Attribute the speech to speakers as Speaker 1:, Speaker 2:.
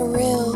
Speaker 1: Real.